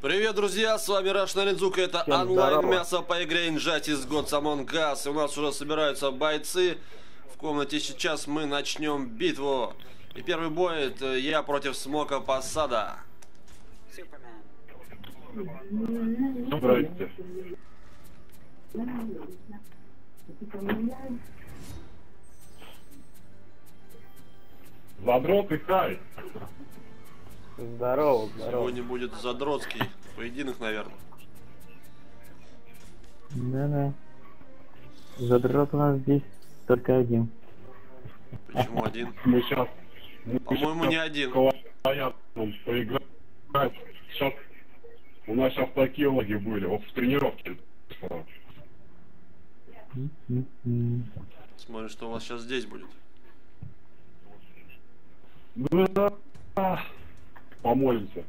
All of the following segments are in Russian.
Привет, друзья, с вами Раш Наридзука, это Всем онлайн здорово. мясо по игре Injustice Gods Among Us. И у нас уже собираются бойцы. В комнате сейчас мы начнем битву. И первый бой это я против Смока Посада. Здрасте. Задрот и хай. Здорово, здорово. Сегодня будет задротский поединок, наверное. Да-да. Задрот у нас здесь только один. Почему один? Мы сейчас... По-моему, не один. Поиграть. Сейчас... У нас сейчас такие логи были. Вот в тренировке. М-м-м. Смотрим, что у вас сейчас здесь будет. Да. Помолимся.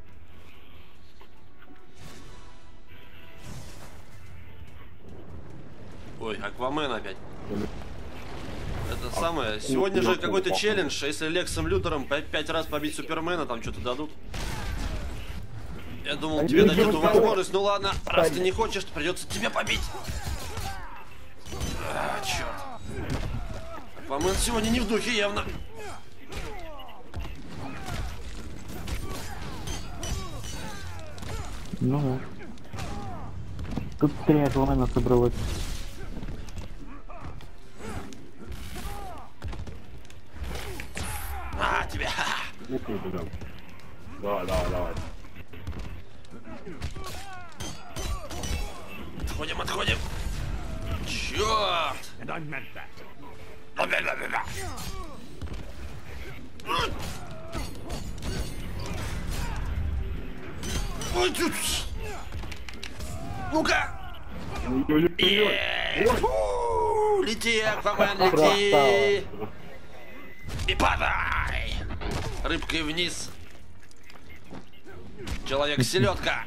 Ой, Аквамен опять. Это самое. Сегодня же какой-то челлендж. Если Лексом Лютером по- пять раз побить Супермена, там что-то дадут. Я думал, тебе дадут эту возможность. Ну ладно, раз ты не хочешь, придется тебе побить. А, черт. Аквамен сегодня не в духе явно. Ну да. Тут три аквамена собралось. А, тебя. Давай, давай, давай. Отходим, отходим. Черт. Ой, тут. Ну-ка. Лети, Аквамен, лети. И падай. Рыбкой вниз. Человек-селедка.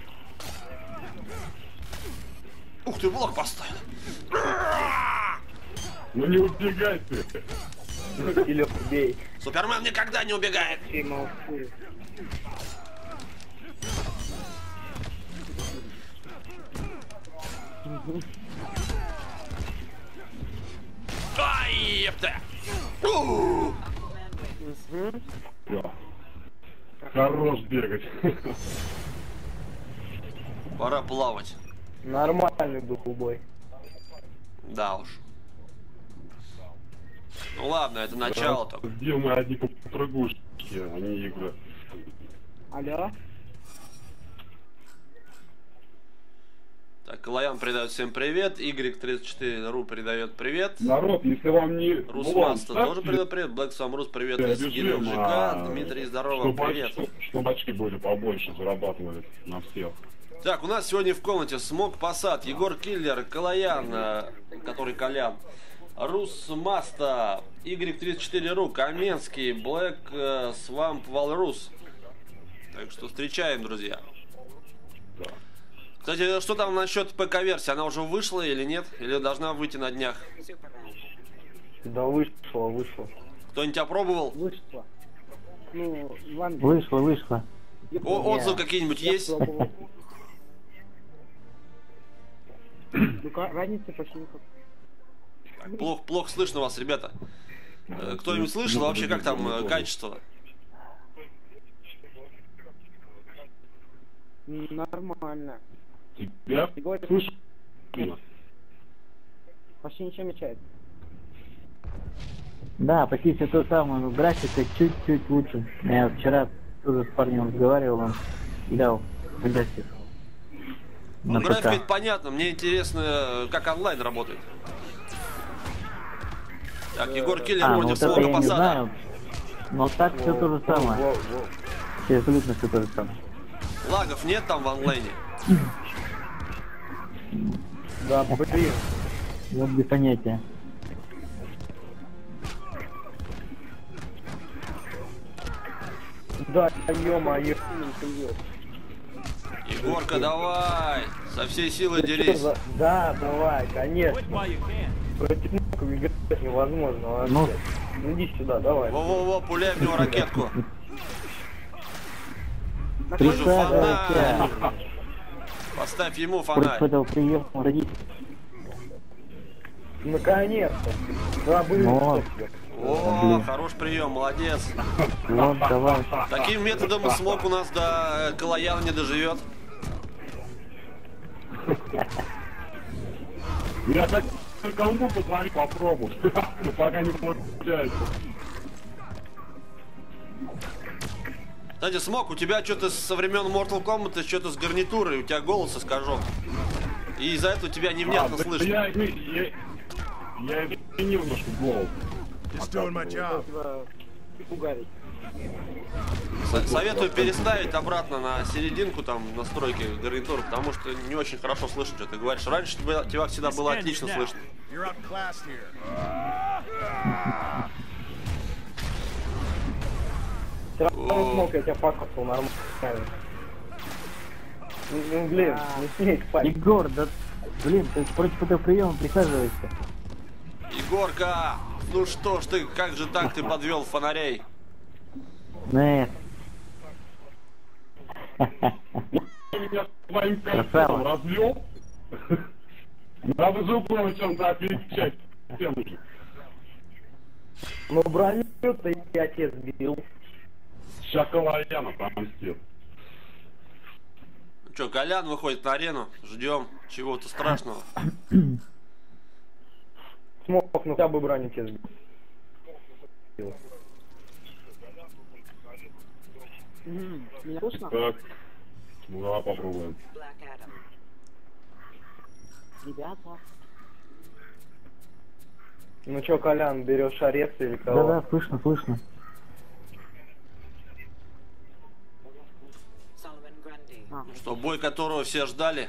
Ух ты, блок поставил. Ну не убегай ты. Или бей. Супермен никогда не убегает. Ты молчи. Ай, епта. Да. Хорош бегать. Пора плавать. Нормальный духубой. Да уж. Ну ладно, это начало только. Где мы одни попрыгушки, а не игры. Алло? Так, Лоян передает всем привет. Y34.ru передает привет. Народ, если вам не... Русмаста тоже передает привет. Блэк Самрус, привет из ЖК. а, Дмитрий, здорово, привет. Чтобы очки были побольше, зарабатывали на всех. Так, у нас сегодня в комнате Смог Посад, Егор Киллер, Калаян, э, который Колян, Рус Маста, Y34.ru, Каменский, Блэк э, Свамп Валрус. Так что встречаем, друзья. Да. Кстати, что там насчет ПК-версии? Она уже вышла или нет? Или должна выйти на днях? Да вышло, вышло. Кто-нибудь опробовал? Вышло. Ну, Иван, Вышло, вышло. О, отзывы какие-нибудь есть? Ну, разницы почти никакой. Плохо, плохо слышно вас, ребята. Э, Кто-нибудь слышал вообще, как там э, качество? Нормально. Тебя Ты говоришь, слышу? почти ничего не мешает. Да, почти все то самое, но графика чуть-чуть лучше. Я вчера тоже с парнем разговаривал, он дал график. Ну, график понятно, мне интересно, как онлайн работает. Так, Егор Киллер А, ну против вот это Смока я не Посада. знаю. Но так все то же самое. Воу, воу. Все абсолютно все то же самое. Лагов нет там в онлайне? Да, блин. Вот без понятия. Да, ё-моё. Егорка, давай! Со всей силы дерись. Да, давай, конечно. Против ног играть невозможно вообще. Ну. Иди сюда, давай. Во-во-во, пуляй в него ракетку. Тоже Присаживайся. фонарь. Поставь ему фонарь. Этого приема родить. Наконец-то. Забыл. Вот. О, Блин. хорош прием, молодец. Вот, давай. Таким методом смог у нас до э, Калаяна не доживет. Я так кому позвонить попробую. Но пока не получается. Кстати, Смок, у тебя что-то со времен Mortal Kombat что-то с гарнитурой, у тебя голос искажен. И из-за этого тебя невнятно А, слышно. Я, я, я изменил немножко голос. Советую переставить обратно на серединку там настройки гарнитур, потому что не очень хорошо слышно, что ты говоришь. Раньше тебя, тебя всегда было отлично слышно. Все равно смог, я тебя покосил нормально. Ну, ну, блин, не смей спать. Егор, да... Блин, ты против этого приема присаживайся. Егорка, ну что ж ты, как же так ты подвел фонарей? Нет. меня своим Красава. развел. Надо же упомнить, чем то отвечать. Ну, броню-то и отец бил. Сейчас Калаян отомстит. Че, Колян выходит на арену, ждем чего-то страшного. Смог, ну хотя бы. Меня слышно? Так, ну давай попробуем. Ребята. Ну чё, Колян, берешь арест или кого? Да-да, слышно, слышно. Что бой, которого все ждали,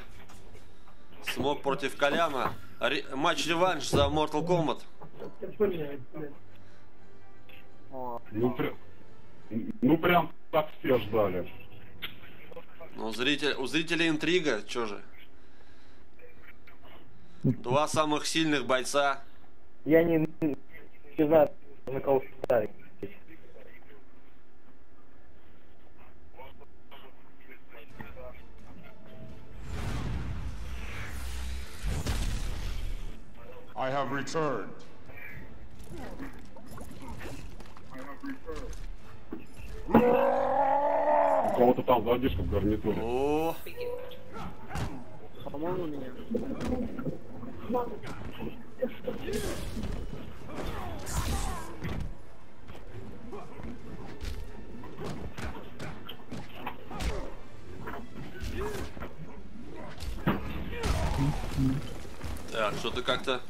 смог против Коляна. Ре- Матч-реванш за Mortal Kombat. Ну, прям, ну прям так все ждали. Ну, зритель, у зрителей интрига, чё же. Два самых сильных бойца. Я не, не знаю, на кого ставить. I have returned. У кого-то там задержка в гарнитуре. О, По-моему, меня. так, что-то как-то...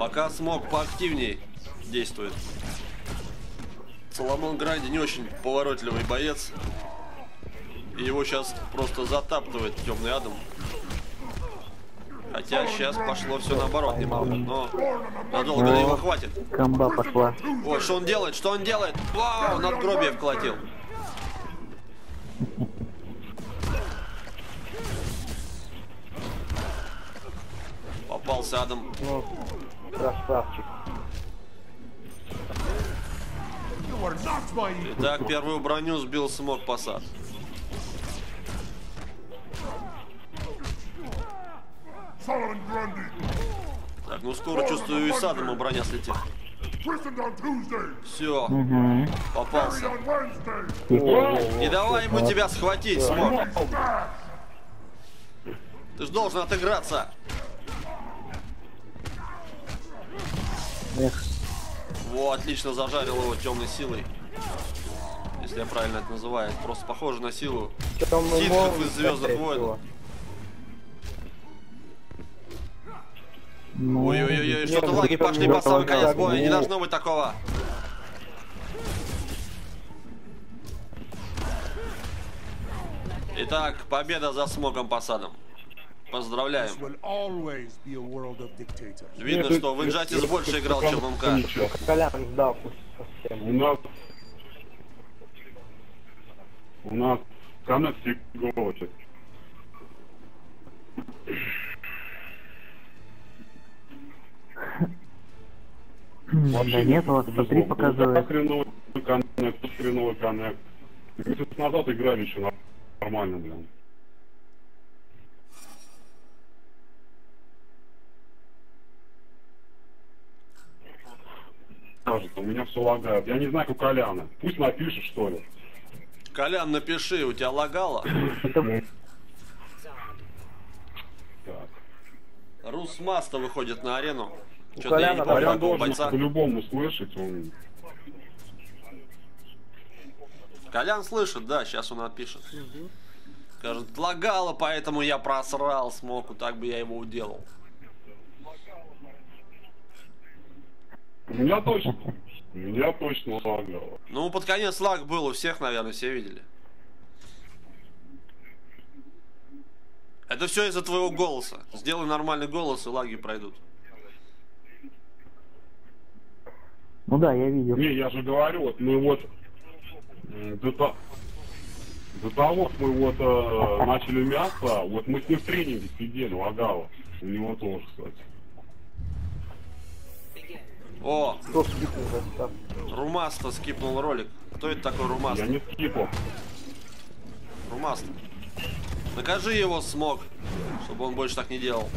Пока смог поактивней действует. Соломон Гранди не очень поворотливый боец. И его сейчас просто затаптывает темный Адам. Хотя сейчас пошло все наоборот немного. Но надолго ли его хватит? Комба пошла. Ой, что он делает? Что он делает? Вау, надгробие вколотил. Попался Адам. Красавчик. Итак, первую броню сбил смог посад. Так, ну скоро чувствую и с Адама броня слетит. Все, Угу. попался. Не давай ему тебя схватить, смог. Ты ж должен отыграться. Во, отлично зажарил его темной силой. Если я правильно это называю. Просто похоже на силу. Темный Ситхов из «Звездных войн». ну, Ой-ой-ой, что-то лаги пошли по самый конец боя. Не должно быть такого. Итак, победа за смогом посадом. Поздравляем. Видно, Нет, что в Инжатис больше играл, чем в МК. Колян сдался совсем. У нас... У нас конец фиговочек. Да нет, вот смотри, показывает. Хреновый коннект, хреновый коннект. Месяц назад играли еще нормально, блин. Кажется, у меня все лагает. Я не знаю, как у Коляна. Пусть напишет, что ли. Колян, напиши, у тебя лагало? Так. Рус Маста выходит на арену. Что-то я не помню Колян такого должен бойца. по-любому слышать. Он... Колян слышит, да, сейчас он напишет. Скажет, лагало, поэтому я просрал смоку, так бы я его уделал. Меня точно. У меня точно лагало. Ну, под конец лаг был у всех, наверное, все видели. Это все из-за твоего голоса. Сделай нормальный голос, и лаги пройдут. Ну да, я видел. Не, я же говорю, вот мы вот до, то- до того, как мы вот э, начали мясо, вот мы с ним в тренинге сидели, лагало. У него тоже, кстати. О, Кто скипнул застав? Румаста скипнул ролик. Кто это такой Румаста? Я не скипал. Румаста. Накажи его, смог, чтобы он больше так не делал.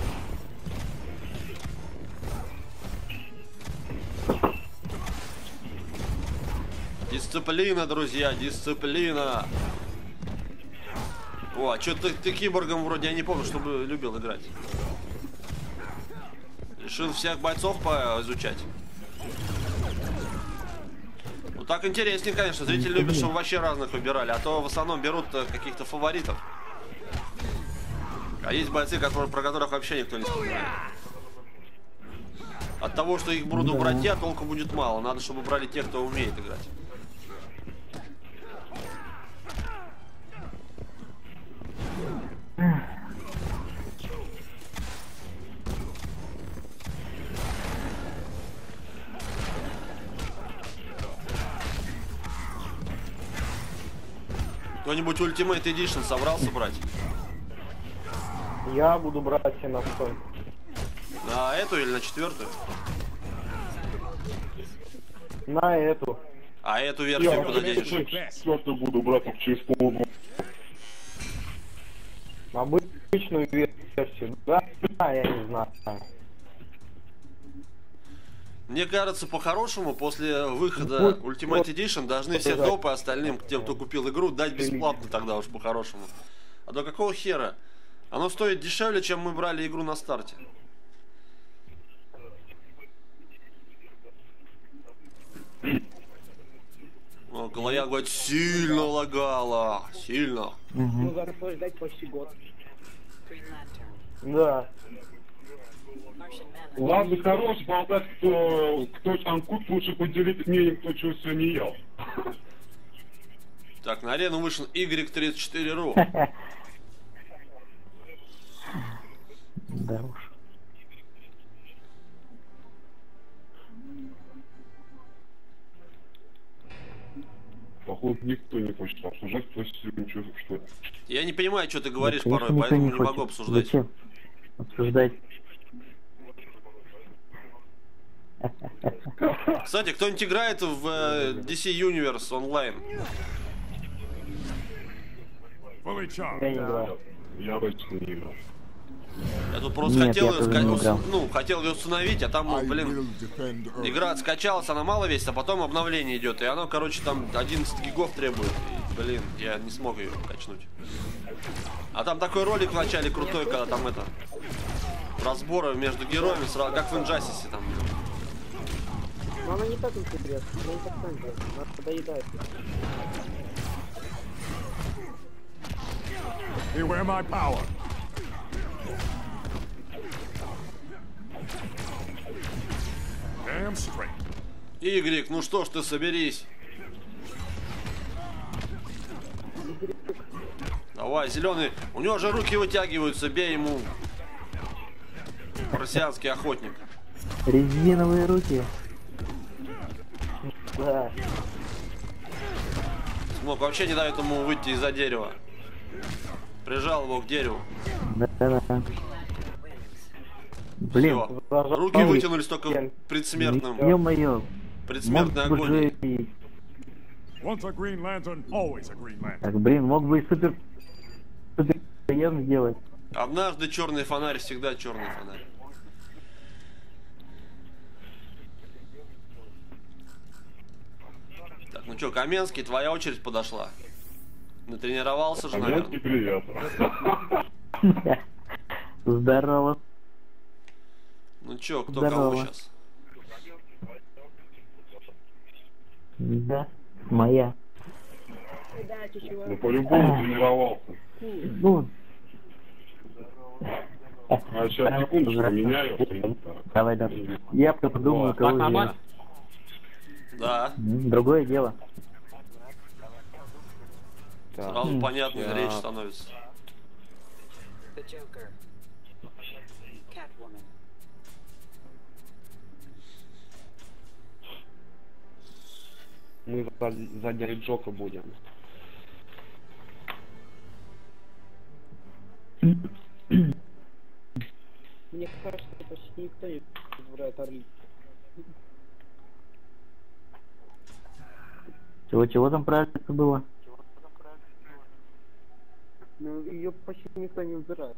Дисциплина, друзья, дисциплина. О, а что ты, ты киборгом вроде, я не помню, чтобы любил играть. Решил всех бойцов поизучать. Ну так интереснее, конечно. Зрители любят, чтобы вообще разных выбирали, а то в основном берут э, каких-то фаворитов. А есть бойцы, которые, про которых вообще никто не вспоминает. От того, что их будут брать я, толку будет мало. Надо, чтобы брали тех, кто умеет играть. Кто-нибудь Ultimate Edition собрался брать? Я буду брать на стой. На эту или на четвертую? На эту. А эту Я версию куда вообще денешь? четвертую буду брать через полгода. Обычную версию. Да, Да, я не знаю. Мне кажется, по-хорошему, после выхода Вот, Ultimate вот. Edition должны все Да. допы остальным, тем, кто купил игру, дать бесплатно тогда уж по-хорошему. А до какого хера? Оно стоит дешевле, чем мы брали игру на старте. О, Калаян говорит, сильно лагало, сильно. Ждать почти год. Да. Ладно, хорош болтать, кто, кто там кут, лучше поделить мнением, кто чего сегодня ел. Так, на арену вышел Y34RU. Да уж. Походу, никто не хочет обсуждать, кто сегодня что, что. Я не понимаю, что ты говоришь Да, порой, поэтому не никто могу хочет. обсуждать. Зачем обсуждать? Кстати, кто-нибудь играет в э, DC Universe онлайн? Я не играл. Я точно не играл. Я тут просто Нет, хотел, я тоже ска- ну, хотел ее установить, а там, ну, блин, игра скачалась, она мало весит, а потом обновление идет, и оно, короче, там 11 гигов требует. И, блин, я не смог ее качнуть. А там такой ролик в начале крутой, когда там это разборы между героями, сразу, как в Injustice там. Но она не так интересна, она не так интересна, она подоедает. Beware my power. Damn straight. Игрик, ну что ж ты, соберись. Давай, зеленый. У него же руки вытягиваются, бей ему. Марсианский охотник. Резиновые руки. Да. Смог вообще не дает ему выйти из-за дерева. Прижал его к дереву. Да-да-да. Блин, Всё. Руки вытянулись только предсмертным. ё-моё. Предсмертный Может, огонь. Так, блин, мог бы и супер... Супер сделать. Однажды черный фонарь, всегда черный фонарь. Так, ну что, Каменский, твоя очередь подошла. Натренировался же, Каменский, наверное. привет. Здорово. Ну чё, кто Здорово. кого сейчас? Да, моя. Ну, по-любому тренировался. Ну, А сейчас секундочку меняю. давай, давай. Я подумаю, кого нормально? Да, Другое дело. сразу понятно, Я- речь становится. Мы за, за дядю Джока будем. Мне кажется, почти никто не выбирает Орли. Чего-чего там правильно было? Ну, ее почти никто не выбирает.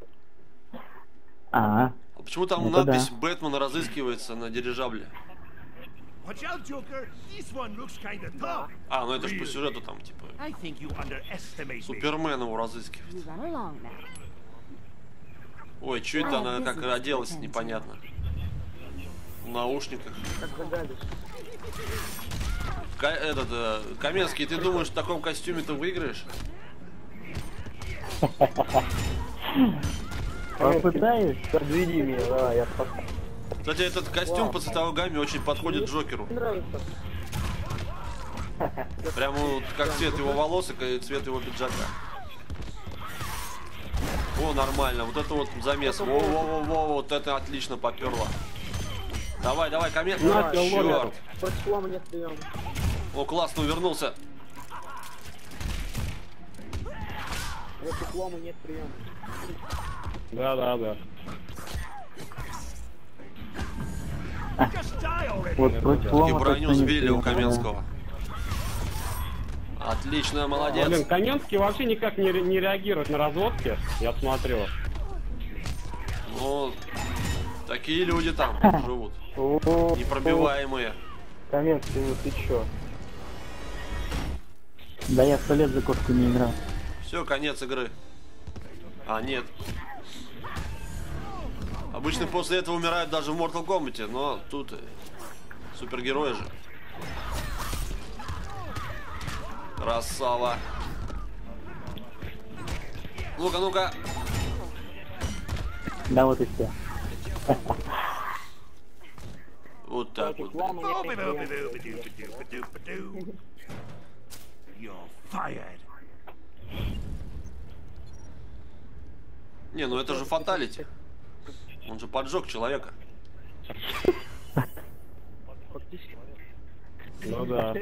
А, А почему там Ну, это надпись да. Бэтмен разыскивается на дирижабле? Watch out, Joker. This one looks kinda tough. А, ну это же по сюжету там, типа. Супермен его разыскивает. Ой, что это она как оделась, непонятно. В наушниках. Ка- этот, э, Каменский, ты думаешь, в таком костюме ты выиграешь? попытаюсь? Подведи меня, да, я Кстати, этот костюм по цветовой гамме очень подходит Джокеру. Мне нравится. Прямо вот как цвет его волос и цвет его пиджака. О, нормально. Вот это вот замес. Во, во, во, во, вот это отлично поперло. Давай, давай, комет. На тебя, Черт. Почему мне? О, классно увернулся. Вот у Лома нет приема. Да, да, да. Вот против И лома броню точно не сбили у. Каменского. Отлично, молодец. Блин, Каменский вообще никак не, ре- не реагирует на разводки, я смотрю. Ну, такие люди там живут. Непробиваемые. Каменский, ну ты чё? Да я сто лет за кошку не играл. Все, конец игры. А, нет. Обычно после этого умирают даже в Mortal Kombat, но тут э, супергерои же. Красава. Ну-ка, ну-ка. Да вот и все. Вот так вот. Не, ну это же фаталити. Он же поджег человека. Ну да.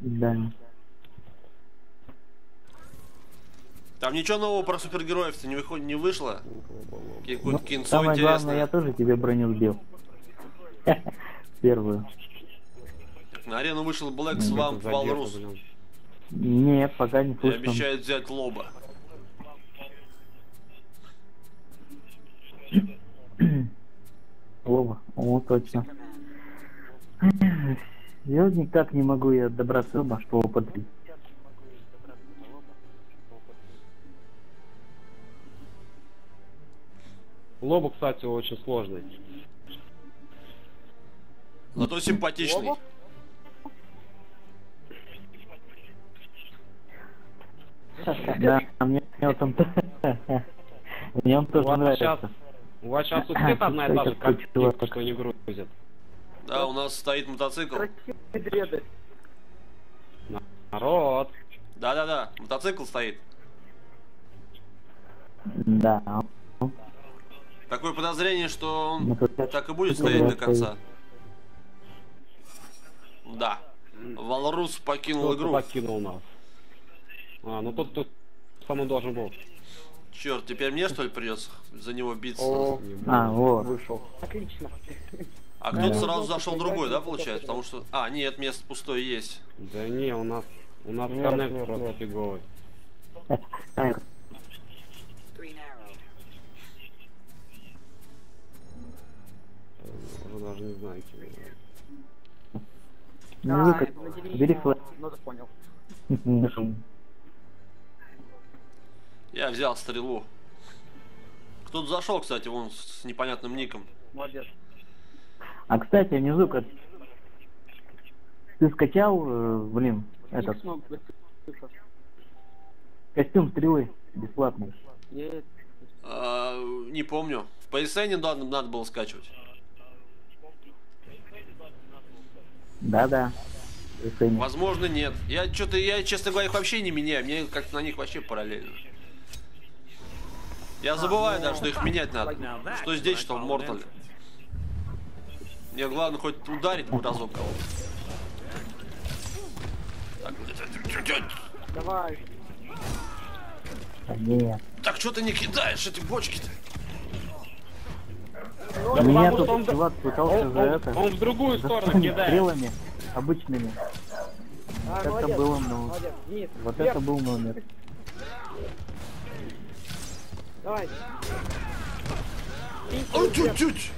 Да. Там ничего нового про супергероев-то не, выходит, не вышло? Какое-то ну, кинцо самое интересное. главное, я тоже тебе броню сбил. Первую. На арену вышел Блэк Свамп Валрус. Нет, пока не слышал. И обещает взять лоба. Лоба, о, точно. Я никак не могу я добраться до что 3. Лобу, кстати, очень сложный. Зато симпатичный. Да, мне, мне там. он... Мне он тоже нравится. Сейчас, у вас сейчас тут нет одна и та же практика, что не грузит. Да, у нас стоит мотоцикл. Народ. Да-да-да, мотоцикл стоит. Да, Такое подозрение, что он Мотоцикл так и будет стоять до конца. Да. Валрус покинул игру. покинул нас. А, ну тут, тут сам он должен был. Черт, теперь мне что ли придется за него биться? О, А, вот. вышел. Отлично. А кто-то сразу зашел другой, да, получается? Потому что... А, нет, место пустое есть. Да не, у нас у нас Нет, коннект нет, просто нет. фиговый. Уже даже не знаю, кем я. ну, вы как- на телевидении. Ну, ты понял. Я взял стрелу. Кто-то зашел, кстати, вон с непонятным ником. Молодец. А кстати, внизу как ты скачал, э, блин, этот костюм стрелы бесплатный. А, не помню. В PSN надо, надо было скачивать. Да-да. Возможно, нет. Я что-то, я, честно говоря, их вообще не меняю. Мне как-то на них вообще параллельно. Я забываю даже, что их менять надо. Что здесь, что в Мортале. Мне главное хоть ударить разок кого-то. Так, Давай. Нет. так что ты не кидаешь эти бочки-то? Да Меня тут он, чувак пытался он, за он- это. он в другую за сторону кидает. стрелами обычными. А, Это молодец. было, ну, Молодец. Вот вверх. это был номер. Давай. Ой, чуть-чуть.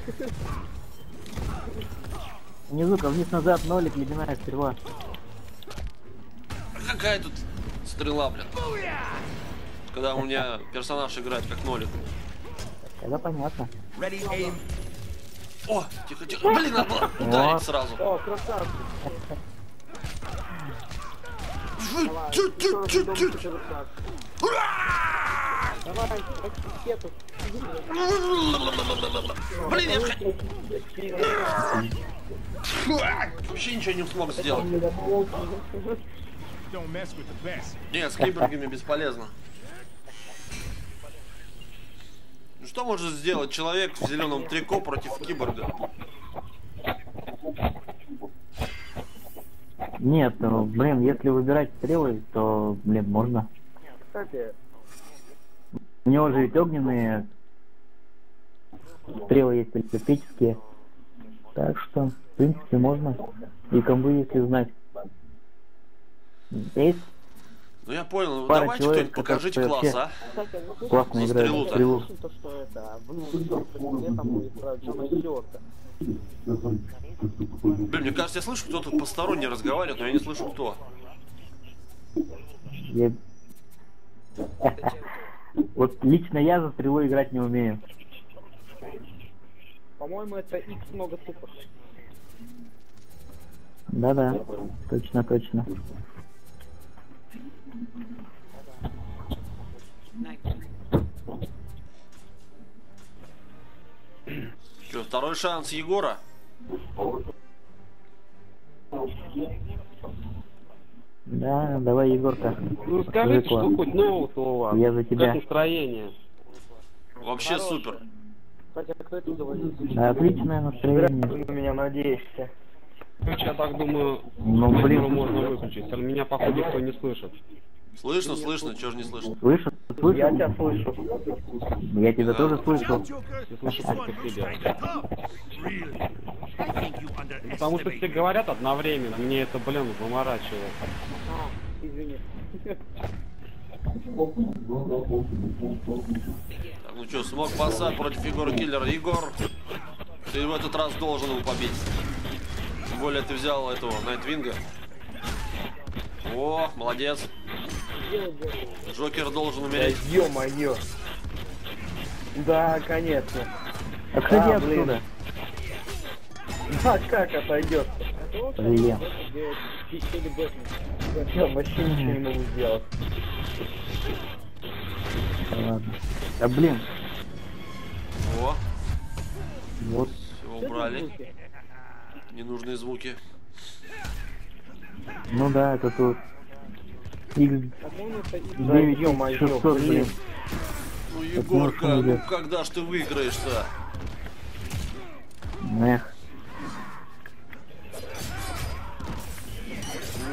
Внизу-ка вниз-назад нолик, ледяная стрела. А Какая тут стрела, блин? Когда у меня персонаж играет как нолик. Тогда понятно. Ready, aim. О, тихо, тихо. Блин, надо было ударить сразу. О, красавчик. Так. Давай. Блин, я. Вообще ничего не смог сделать. Нет, с киборгами бесполезно. Ну что может сделать человек в зеленом трико против киборга? Нет, ну, блин, если выбирать стрелы, то, блин, можно. Кстати, У него же ведь огненные стрелы есть электрические. Так что, в принципе, можно. И комбы, если знать. Есть Ну я понял, ну Пара давайте человек, кто-нибудь покажите класс, а? кстати, классно стрелу-то. стрелу. то, что это черта. Блин, мне кажется, я слышу, кто-то посторонний разговаривает, но я не слышу кто. Я- Вот лично я за стрелу играть не умею. По-моему, это X много супер. Да-да, точно, точно. Night. Что, второй шанс Егора? Да, давай, Егорка. Ну Привыкла. что хоть нового-то у вас? Я за тебя. Как настроение? Вообще супер. Кстати, кто это говорит? Да, отличное настроение. Ты на меня надеешься. Короче, я так думаю, Ну, блин, можно выключить. Он меня, походу, никто не слышит. Слышно, слышно, чего же не слышно? слышишь? Я Слышишь? тебя слышу. Я тебя тоже Watch слышу. Потому что все говорят одновременно, мне это, блин, заморачивает. А, извини. Так, ну что, смог посад против Егора Киллера. Егор, ты в этот раз должен его побить. Тем более ты взял этого Найтвинга. О, молодец. Джокер должен Да умереть. ё-моё. Да, конечно. Отходи А, отсюда. А как отойдет? Блин. Я вообще ничего не могу сделать. Ладно. Да блин, О, вот. все убрали. Ненужные звуки. Ну да, это тут. X По-моему, это X. Да 9 ё-моё, 600, блин. Ну, Егорка, ну, ну что когда ж ты выиграешь-то? Эх,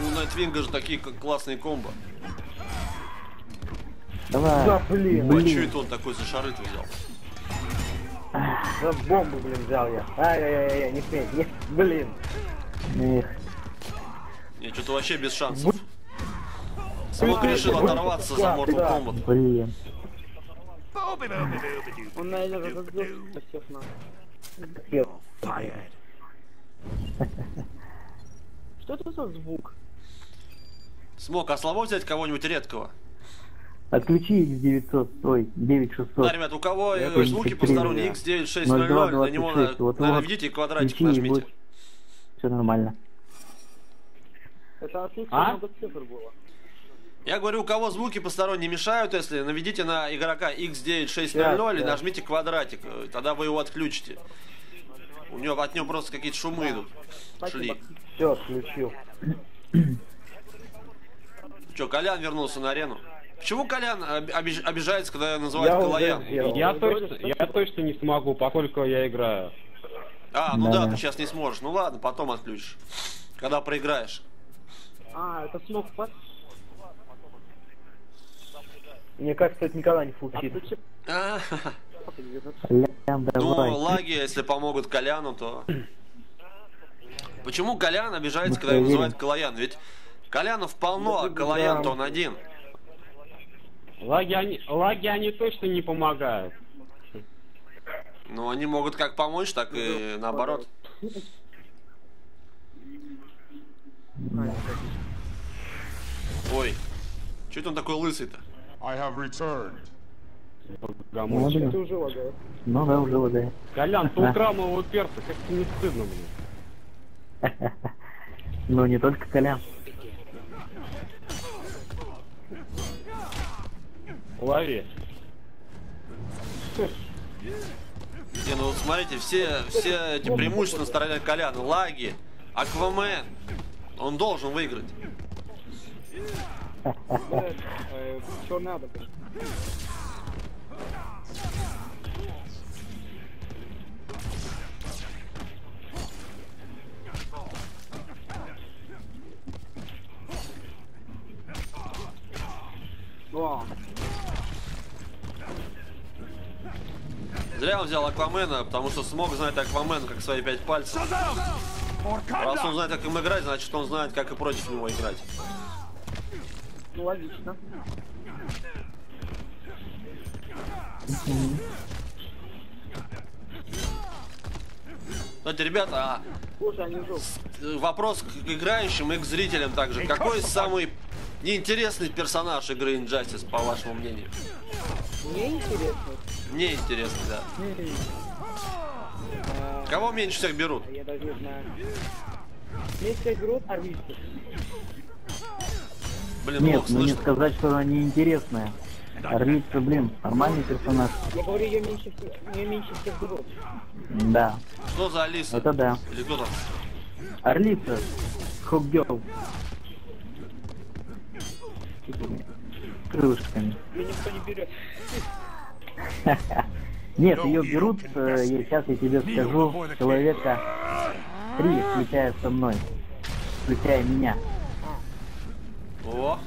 Ну, Найтвинга же такие как классные комбо. Давай. Да, блин. Блин. что это он такой за шары-то взял? За бомбу, блин, взял я. Ай-яй-яй, не смей, не, блин. Эх. Не, что-то вообще без шансов. Смог решил оторваться за Mortal. Kombat. Блин. Он, наверное, разозлился всех нас. Что это за звук? Смог, а слабо взять кого-нибудь редкого? Отключи X900, ой, 9600. Да, ребят, у кого э, Это звуки 73, посторонние да. X9600, на него, 0226, вот наверное, вот. видите, квадратик нажмите. будет все нормально. Это слишком А? много цифр было. Я говорю, у кого звуки посторонние мешают, если наведите на игрока X9600 и да. нажмите квадратик, э, тогда вы его отключите. У него от него просто какие-то шумы идут. Шли. Все, отключил. Че, Колян вернулся на арену? Почему Колян об- обиж- обижается, когда я называю Я Калаян? уже сделал. Я точно, я точно не смогу, поскольку я играю. А, ну да, Да. ты сейчас не сможешь. Ну ладно, потом отключишь. Когда проиграешь. А, это смог пас. Мне кажется, это никогда не А, давай. Ну, лаги, если помогут Коляну, то... Почему Колян обижается, когда его называют Калаян? Ведь Колянов полно, а Калаян-то он один. Лаги они, лаги они точно не помогают. Ну, они могут как помочь, так и наоборот. Ой, что это он такой лысый-то? I have returned. Ну. Ты блин. уже лагает. Ну да, уже лагает. Колян, ты украл моего перса, как тебе не стыдно, блин. Ну, не только Колян. Лови. Не, ну вот смотрите, все, все эти преимущества на стороне Коляна. Лаги, Аквамен. Он должен выиграть. Что надо? блин. Зря он взял Аквамена, потому что смог знать Аквамена как свои пять пальцев. Раз он знает, как им играть, значит он знает, как и против него играть. ну логично. Кстати, ребята, а э, вопрос к играющим и к зрителям также. Какой самый неинтересный персонаж игры Injustice, по вашему мнению? Мне интересно. Мне интересно, да. Кого меньше всех берут? Я даже не знаю. Мне всех берут армейских. Блин, Нет, ну не сказать, что она неинтересная. Орлица, блин, нормальный персонаж. Я говорю, ее меньше ее меньше всех берут. Да, Что за Алиса? это да. Или кто там? Орлица, Хокгерл. Крылышками. Ее никто не берет. Нет, ее берут, э, сейчас я тебе скажу, человека три, включая со мной. Включая меня. О,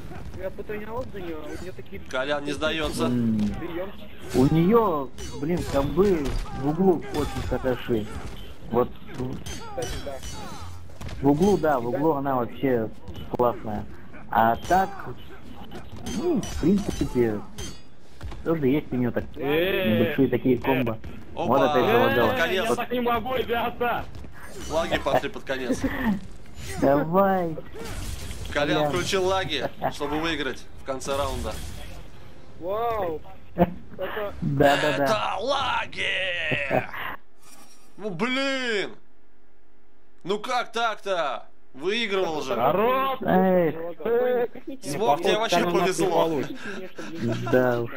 Я потренировался за нее, а у нее такие Колян не сдается. У нее, блин, комбы в углу очень хороши. Вот в- Кстати, да. в углу, да, в углу она вообще классная. А так, ну, в принципе, тоже есть у нее так Э-э-э. небольшие такие комбо. Опа, Вот э, залагало. конец. Я так не могу, ребята! Лаги пошли под конец. Давай. Колян включил лаги, чтобы выиграть в конце раунда. Вау! Это Да-да-да. Это лаги! Ну блин! Ну как так-то? Выигрывал же. Тебе? Смог, тебе вообще повезло. да уж.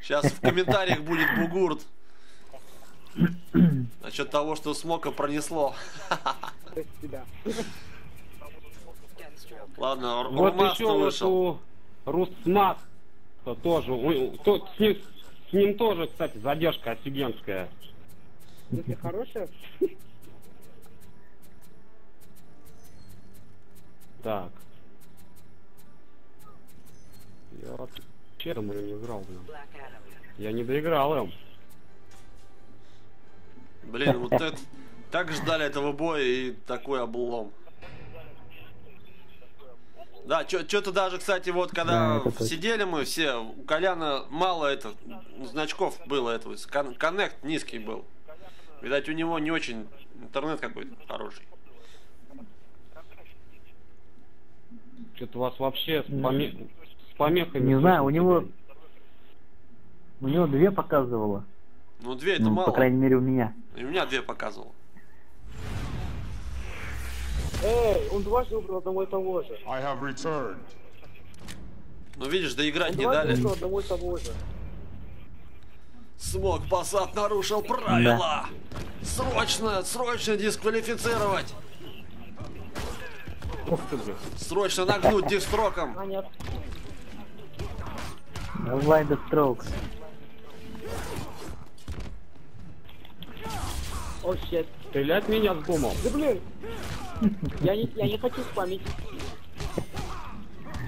Сейчас в комментариях будет бугурт. Насчет того, что смока пронесло. Ладно, Р- Вот еще вышел. Русмат то тоже. то- с, ним, с ним тоже, кстати, задержка офигенская. Если хорошая, Так. Я вообще думаю, не играл, блин. Я не доиграл им. Блин, вот это... Так ждали этого боя и такой облом. Да, что-то даже, кстати, вот Да, когда точно. сидели мы все, у Коляна мало это, значков было этого, кон- коннект низкий был. Видать, у него не очень интернет какой-то хороший. Что-то у вас вообще с, поме- с помехами. Не знаю, у него... У него две показывало. Ну, две это Ну, мало. по крайней мере, у меня. И у меня две показывал. Эй, он дважды выбрал одного и того же. I have returned. Ну, видишь, доиграть Он не дали. выбрал одного и того же. Смог посад нарушил правила. Срочно, срочно дисквалифицировать. Ух ты, блин. Срочно нагнуть дистроком. А, нет. Давай, Deathstroke. О, щет. Стрелять меня вздумал. Да блин. Я не, я не хочу спамить.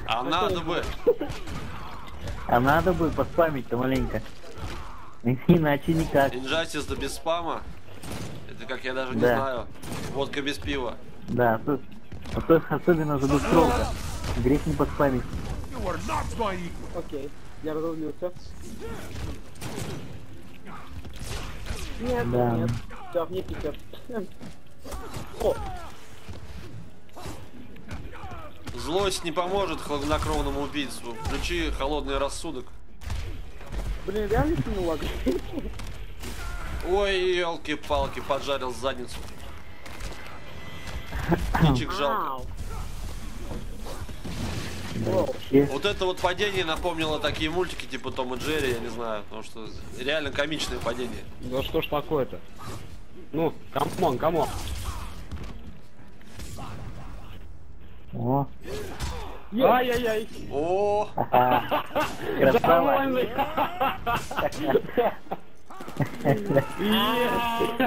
А надо бы. А надо бы поспамить-то маленько. Иначе никак. Инжастис да без спама. Это как я даже не Да. знаю. Водка без пива. Да, осо- осо- особенно за Deathstroke. Грех не поспамить. You are Я разрулился. Нет, Да. нет. Все, мне писят. О, Злость не поможет хладнокровному убийцу. Включи холодный рассудок. блин, реально лагает? Ой, елки-палки, поджарил задницу. Птичек жалко. Вот это вот падение напомнило такие мультики типа Том и Джерри, я не знаю, потому что реально комичное падение. Да что ж такое-то? Ну, come on, come on. О, Ай-яй-яй. О. Довольный.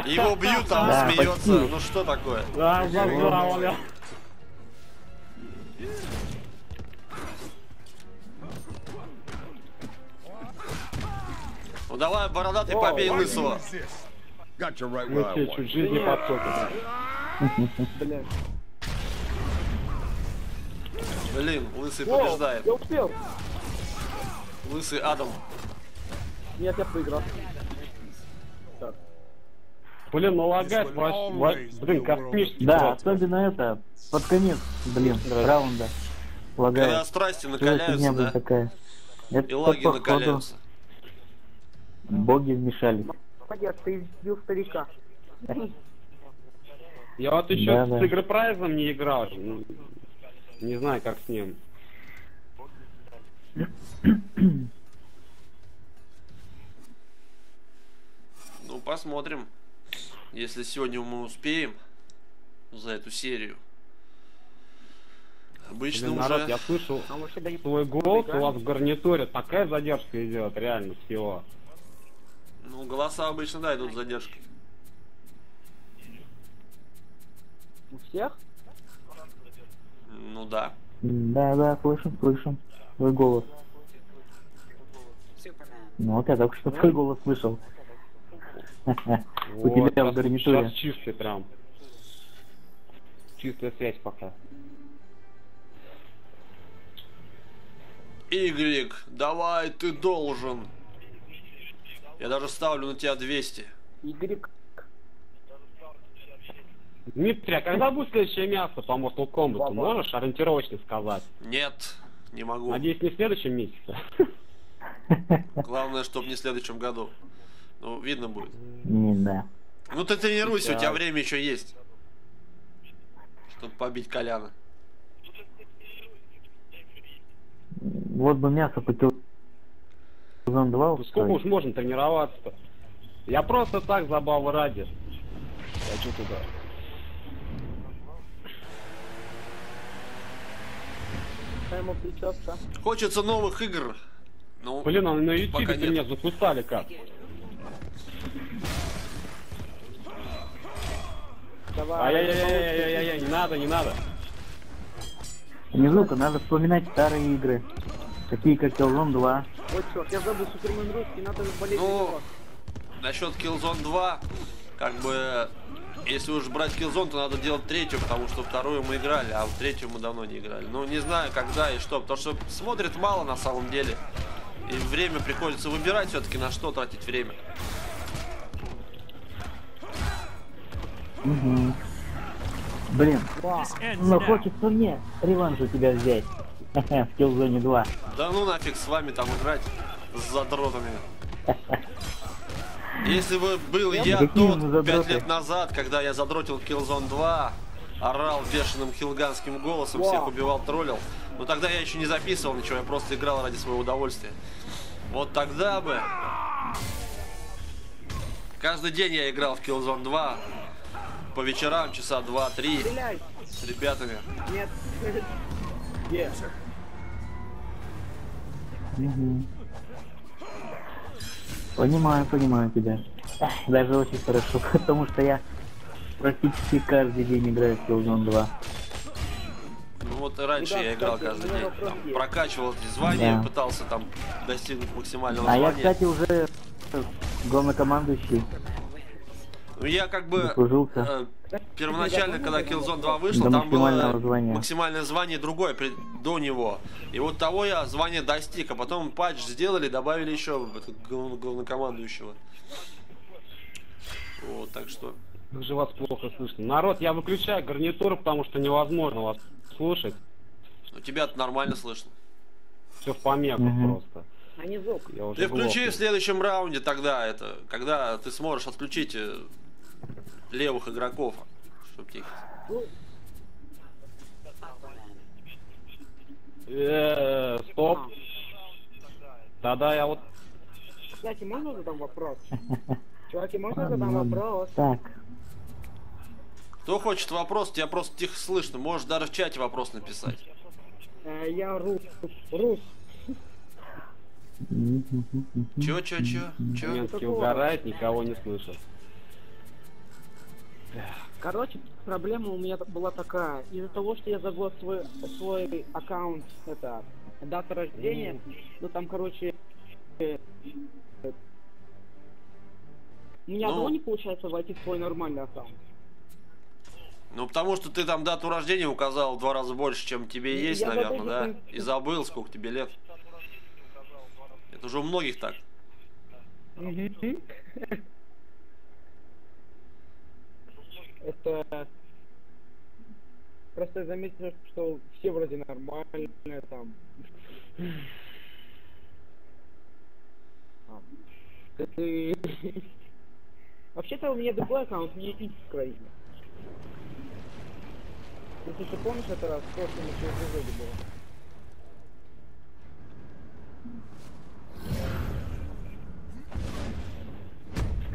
Его бьют, а он смеется. Ну что такое? Да, давай, бородатый, побей лысого. Тебе want. чуть жизни подсоком. Блин. Лысый побеждает. я успел. Лысый Адам. Нет, я проиграл. Блин, ну ва- блин, космический Да, особенно это, под конец, блин, раунда. Когда Лагает. страсти Всё, фигня накаляются, была да? такая. Это И лаги накаляются. Боги вмешались. Молодец, ты избил старика. Я вот еще Да, с да. игры прайзом не играл. ну, Не знаю, как с ним. Ну, посмотрим. Если сегодня мы успеем за эту серию. Обычно Блин, уже... народ, я слышал А свой голос у вас в гарнитуре. Такая задержка идет, реально, всего. Ну, голоса обычно, да, идут с задержкой. У всех? Ну да. Да, да, слышим, слышим. Твой голос. Ну вот я только что твой голос слышал. У Вот, тебя в гарнитуре. чистый прям. Чистая связь пока. Игрик, давай, ты должен. Я даже ставлю на тебя 200. Игорек. Дмитрий, а когда будет следующее мясо по Mortal Kombat? Можешь ориентировочно сказать? Нет, не могу. Надеюсь, не в следующем месяце. Главное, чтобы не в следующем году. Ну, видно будет. Не, да. Ну ты тренируйся, у тебя Да. время еще есть. Чтобы побить Коляна. Вот бы мясо по килограмм 2 Ну, Сколько уж можно тренироваться-то? Я просто так забавы ради. Хочу туда. Хочется новых игр. Ну, Блин, а на ютубе ты меня запускали как? Давай. Ай-яй-яй-яй-яй-яй, не надо, не надо. Низука, надо вспоминать старые игры. Такие как Killzone 2. Вот черт, я забыл Супермен русский, надо болеть Ну, насчет Killzone 2, как бы, если уж брать Killzone, то надо делать третью, потому что вторую мы играли, а в третью мы давно не играли. Ну, не знаю, когда и что, потому что смотрит мало на самом деле. И время приходится выбирать все-таки, на что тратить время. Мгм. Блин, ends ну хочется мне реванш у тебя взять. В Killzone 2. Да ну нафиг с вами там играть с задротами. Если бы был я Какие тот мы пять задроты? лет назад, когда я задротил Killzone 2, орал бешеным хилганским голосом, всех убивал, троллил, но тогда я еще не записывал ничего, я просто играл ради своего удовольствия. Вот тогда бы... Каждый день я играл в Killzone 2, по вечерам часа 2-3 Стреляй! с ребятами. Нет. Где? Мгм. Понимаю, понимаю тебя. Эх, Даже очень хорошо, потому что я практически каждый день играю в Killzone 2. Ну вот и раньше Ребят, я играл кстати, каждый день. Там, прокачивал эти звания, Да. пытался там достигнуть максимального А я, звания. кстати, уже главнокомандующий. Ну, я как бы э, первоначально, когда Killzone 2 вышел, До там было звания. максимальное звание другое при- до него. И вот того я звание достиг, а потом патч сделали, добавили еще главнокомандующего. Вот, так что. Как же вас плохо слышно. Народ, я выключаю гарнитуру, потому что невозможно вас слушать. Ну тебя-то нормально слышно. Все в помехах Мгм. просто. А не звук. Я уже Ты включи в следующем раунде тогда это, когда ты сможешь отключить э, левых игроков, чтобы тихо. Э, Стоп. Да-да, я вот... Кстати, можно задам вопрос? Чуваки, можно задам вопрос? Так, Кто хочет вопрос, тебя просто тихо слышно. Можешь даже в чате вопрос написать. Э, Я рус. Рус. Чё, чё, чё, чё? Менский угорает, никого не слышит. Короче, проблема у меня была такая. Из-за того, что я забыл свой, свой аккаунт, это, дата рождения, ну там, короче, э, у меня Ну. одного не получается войти в свой нормальный аккаунт. Ну, потому что ты там дату рождения указал в два раза больше, чем тебе Я есть, наверное, да? там- И забыл, сколько тебе лет. Это уже у многих так. Это просто заметил, что все вроде нормальные там. Ты- Вообще-то у меня другой аккаунт, X в Украине. Если ты помнишь, это в прошлом еще эпизоде было.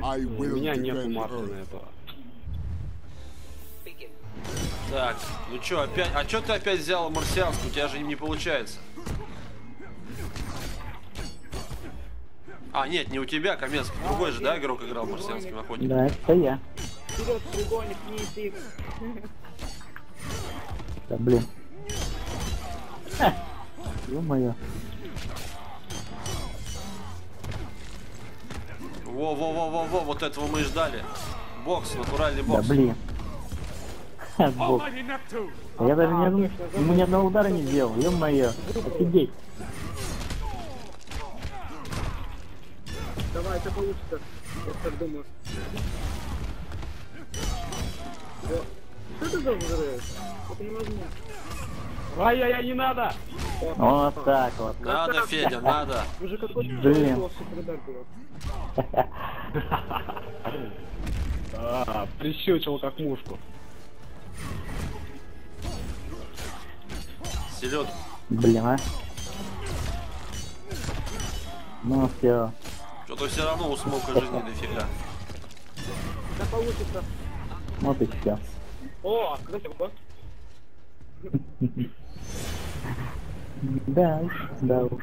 I У меня нету defend Мартина Earth. Так, ну чё, опять... А чё ты опять взял марсианскую? У тебя же не получается. А, нет, не у тебя, Каменский. Другой же, да, игрок играл марсианским охотником? да, это я. Вперед, треугольник. Да, блин. Ё-моё. Во-во-во-во-во, вот этого мы и ждали. Бокс, натуральный Да, бокс. блин. Бог. А Я даже ни, одну- ему ни одного удара не сделал. Ё-моё. Офигеть. Давай, это получится. Я так думаю. Что ты за взрыв? Это невозможно. Ай-яй-яй, не надо! Вот так вот. Надо, Федя, надо. Уже какой-то Блин. А, прищучил как мушку. Селед. Блин, а. Ну все. Что-то все равно у смока жизни дофига. Да получится. Вот и все. О, кстати, вот. Да уж, да уж.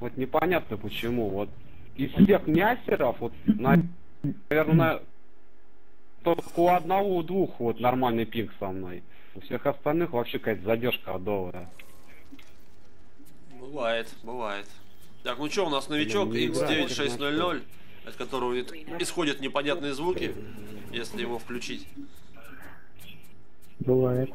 Вот непонятно почему. Вот из всех мястеров, вот на наверное, только у одного, у двух вот нормальный пинг со мной. У всех остальных вообще какая-то задержка адовая. Бывает, бывает. Так, ну что, у нас новичок Не играет. X9600, от которого исходят непонятные звуки, если его включить. Бывает.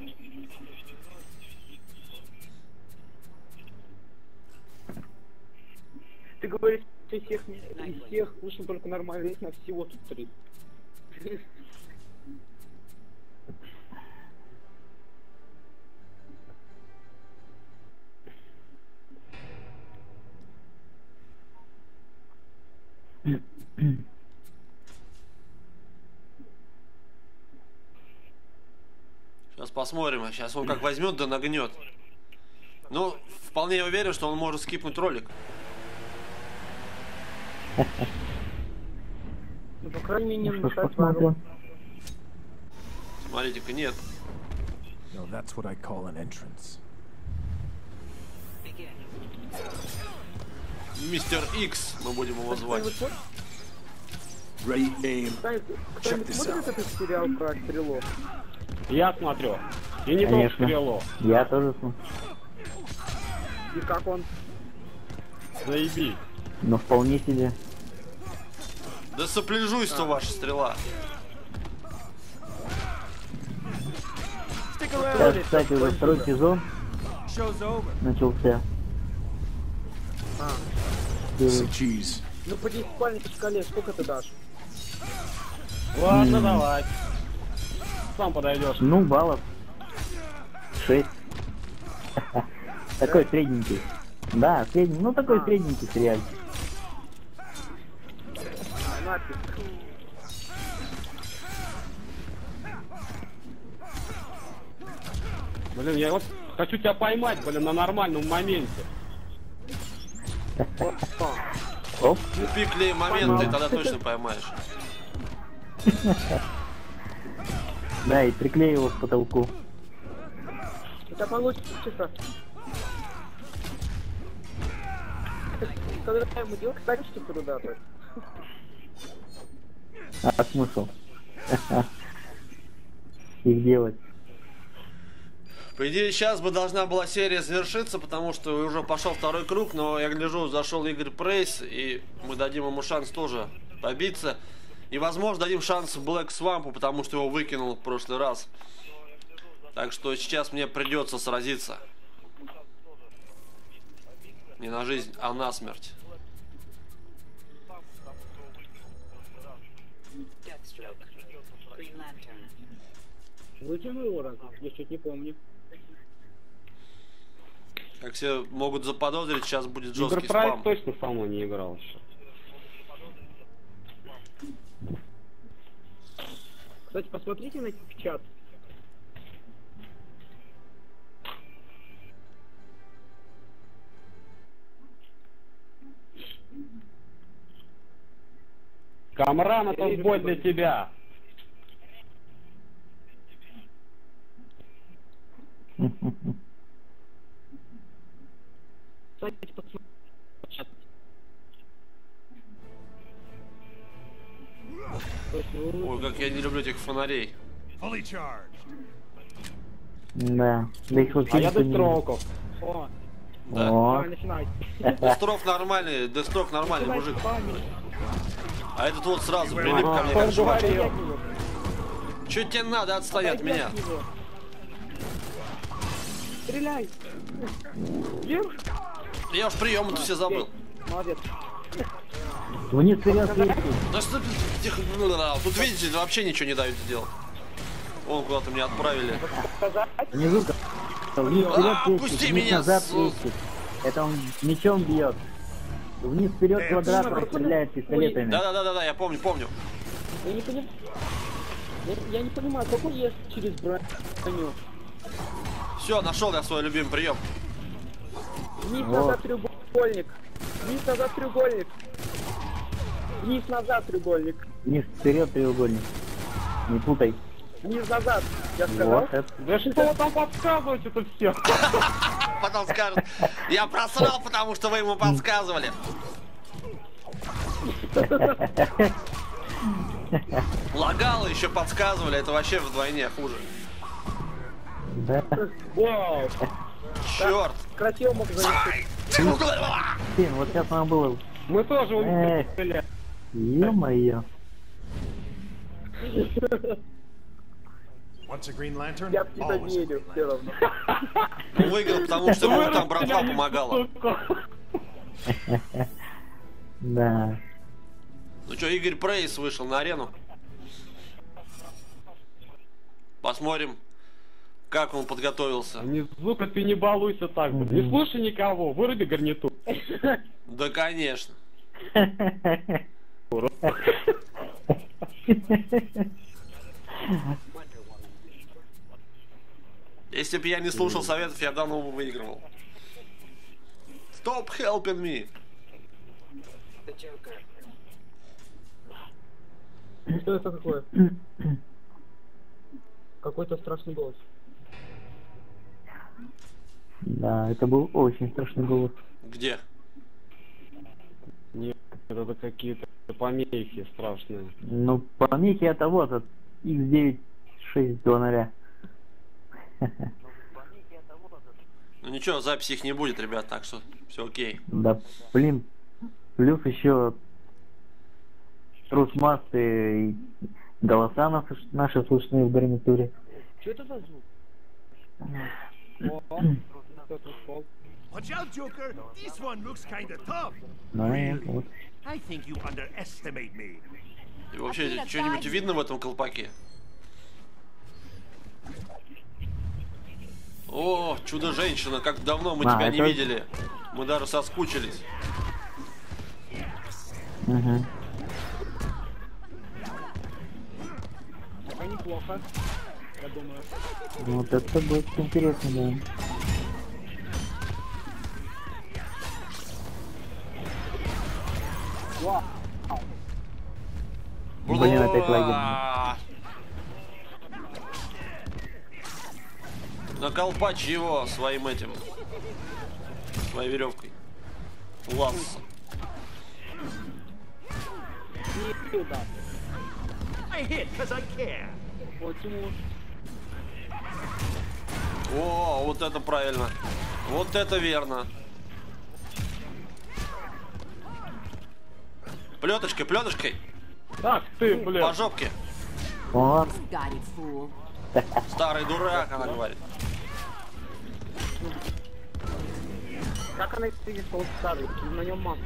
Ты говоришь, из всех, из всех слышно только нормально, на всего тут три. Сейчас посмотрим, сейчас он как возьмет да нагнет. Ну, вполне уверен, что он может скипнуть ролик. Ну, по крайней мере, не Ну посмотрим. Смотрите-ка, нет. No, that's what I call an entrance. Мистер Икс, мы будем его звать. Aim. Кто-нибудь кто-нибудь this смотрит этот сериал про стрелок? Я смотрю. И не Конечно. Я тоже смотрю. И как он? Заеби. Но вполне себе. Да сопляжуйство ваша стрела. Сейчас, кстати, уже второй сезон начался. Cheese. Ну, по десятибалльной шкале сколько ты дашь? Ладно, давай. Сам подойдешь. Ну, баллов. Шесть. Такой средненький. Да, средний, ну такой средненький сериальчик. Нафиг. Блин, я вот хочу тебя поймать, блин, на нормальном моменте. Оп, Пикли моменты, тогда точно поймаешь. да, и приклею его к потолку. Это получится. Когда ему делать, кстати, что туда А смысл? Их делать. По идее, сейчас бы должна была серия завершиться, потому что уже пошел второй круг, но я гляжу, зашел Игорь Прейс, и мы дадим ему шанс тоже побиться. И, возможно, дадим шанс Блэк Свампу, потому что его выкинул в прошлый раз. Так что сейчас мне придется сразиться. Не на жизнь, а на смерть. Вытяну его раз, я чуть не помню. Как все могут заподозрить, сейчас будет жесткий Прайс спам. точно со мной не играл еще. Кстати, посмотрите на в чат. Камран, это сбой для тебя. Фонарей. Да. Да их вообще А я. Дестроков. О, Да. О. Дестрок нормальный, Дестрок нормальный мужик. А этот вот сразу прилип ко мне как жвачка. Че тебе надо отстань от меня? Стреляй! Я уж прием все забыл. Молодец. Вниз вперед сверху. Да что ты- тихо, бла-бла-бла. Тут видите, вообще ничего не дают сделать. Вон куда-то меня отправили. Внизу Вниз вперед А, пусти вниз меня, назад крестик. Это он мечом бьет. Вниз вперед квадратом стреляет пистолетами. Да-да-да-да, я помню, помню. Я не понимаю. Я, я не понимаю, какой есть через броню? Все, нашел я свой любимый прием. Вниз Вот. назад треугольник. Вниз назад треугольник. Вниз назад треугольник. Вниз вперед треугольник. Не путай. Вниз назад. Я сказал. Вот это. Да что вы там подсказываете это все? Потом скажет, я просрал, потому что вы ему подсказывали. Лагало еще подсказывали, это вообще вдвойне хуже. Да. Вау, Черт! красиво мог. Блин, вот сейчас надо было... Мы тоже Эх. Lantern, Я в тебя a верю, все равно. Он выиграл, потому что ему там братва помогала. Да. Ну что, Игорь Прейс вышел на арену. Посмотрим, как он подготовился. Не звука ты не балуйся так. Не слушай никого, выруби гарнитур. Да, конечно. Если бы я не слушал советов, я давно бы выигрывал. Stop helping me. Что это такое? Какой-то страшный голос. Да, это был очень страшный голос. Где? Нет, это какие-то помехи страшные. Ну, помехи это вот, от X9620. Ну ничего, записи их не будет, ребят, так что все окей. Да, блин, плюс еще трусмасты и голоса наши, наши слышны в гарнитуре. Что это за звук? О, кто-то ушел. Watch out, Joker! This one looks kinda tough. Ну, вот. I think you underestimate me. И вообще, что-нибудь видно в этом колпаке? О, чудо-женщина, как давно мы А, тебя не это- видели. Мы даже соскучились. Мгм. Это неплохо. Я думаю. Вот это будет интересно, да. Вау. Блин, опять лаги. Бла! Наколпачь его своим этим. Своей веревкой. Тимур. О, вот это правильно. Вот это верно. Плеточкой, плеточкой. Так, ты, блин. По жопке. Вот, fool. Старый дурак, она говорит. Как она видит, что он старый? На нем маска.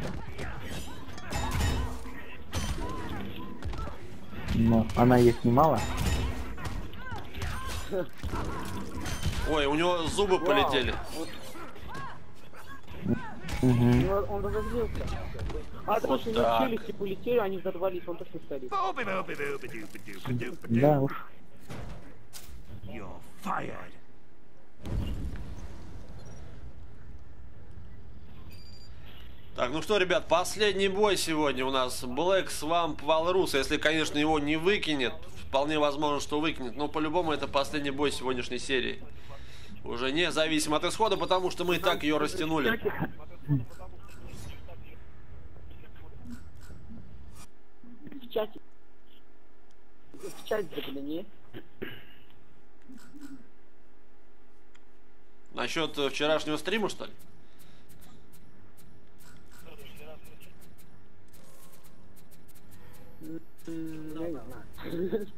ну, она ее снимала. Ой, у него зубы полетели. Ну, Он разозлился. А то, что у него челюсти полетели, они взорвались, он точно. Boop-a-doop-a-doop-a-doop-a-doop-a-doop. Да уж. You're fired. Так, ну что, ребят, последний бой сегодня у нас. Black Swamp Walrus. Если, конечно, его не выкинет, вполне возможно, что выкинет. Но по-любому это последний бой сегодняшней серии. Уже независимо от исхода, потому что мы и так ее растянули. В чате. В чате загляни. Насчет вчерашнего стрима, что ли? М, Я не знаю.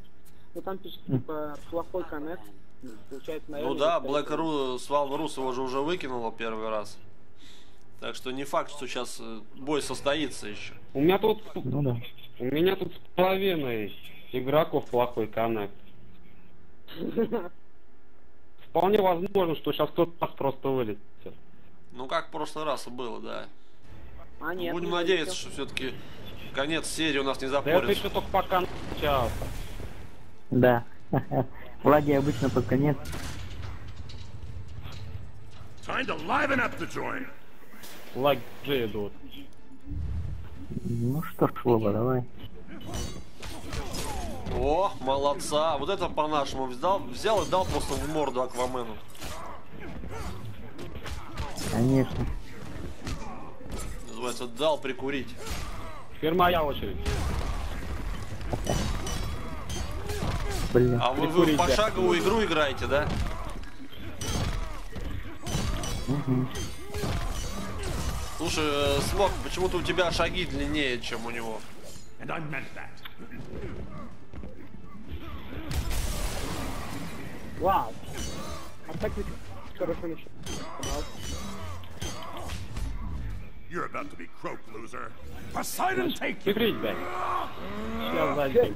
Ну там пишет, типа, плохой коннект. Ну, Получается, наверное... Ну да, это- Black Ru, Свал Рус его же уже выкинуло первый раз. Так что не факт, что сейчас э, бой состоится еще. У меня тут, Ну да. у меня тут с половиной игроков плохой коннект. Вполне возможно, что сейчас кто-то просто вылетит. Ну как в прошлый раз и было, да. А, нет. Будем не надеяться, что все-таки конец серии у нас не Да это запорится. еще только пока начался. Да. Лаги обычно под конец. Time to liven up the joint. Лаги идут. Ну что ж, Вова, давай. О, молодца. Вот это по-нашему взял, взял и дал просто в морду Аквамену. Конечно. Называется, дал прикурить. Теперь моя очередь. Блин. А вы, вы в пошаговую игру играете, да? Слушай, э, Смок, почему-то у тебя шаги длиннее, чем у него. Вау. А так ведь хорошо начал. You're about to be croaked, loser. Poseidon, take you. Блядь. Сейчас сзади.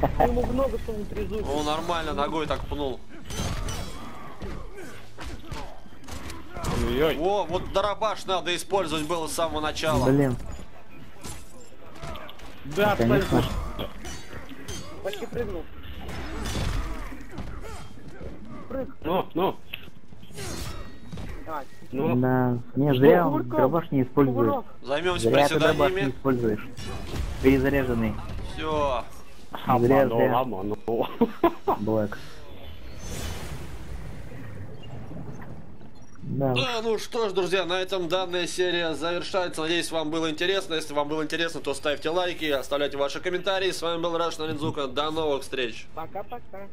Ему в ногу сунул три зуба. Он нормально ногой так пнул. Ой-ой. О, вот дробаш надо использовать было с самого начала. Блин, Да, конечно. Почти прыгнул. Ну, ну, А, ну. Да, не, зря он кувырком? дробаш не использует. Займемся Зря ты дробаш не приседаниями. используешь. Перезаряженный. Все. Обманул, обманул. Блэк. Да, А, ну что ж, друзья, на этом данная серия завершается. Надеюсь, вам было интересно. Если вам было интересно, то ставьте лайки, оставляйте ваши комментарии. С вами был Раш Наринзука. До новых встреч. Пока-пока.